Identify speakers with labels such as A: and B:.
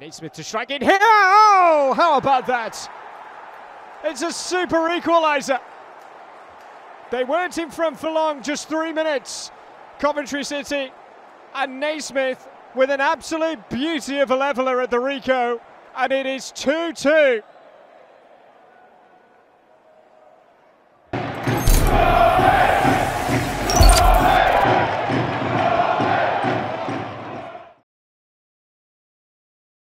A: Naismith to strike in here. Oh, how about that? It's a super equaliser. They weren't in front for long, just three minutes. Coventry City and Naismith with an absolute beauty of a leveller at the Ricoh, and it is 2 2.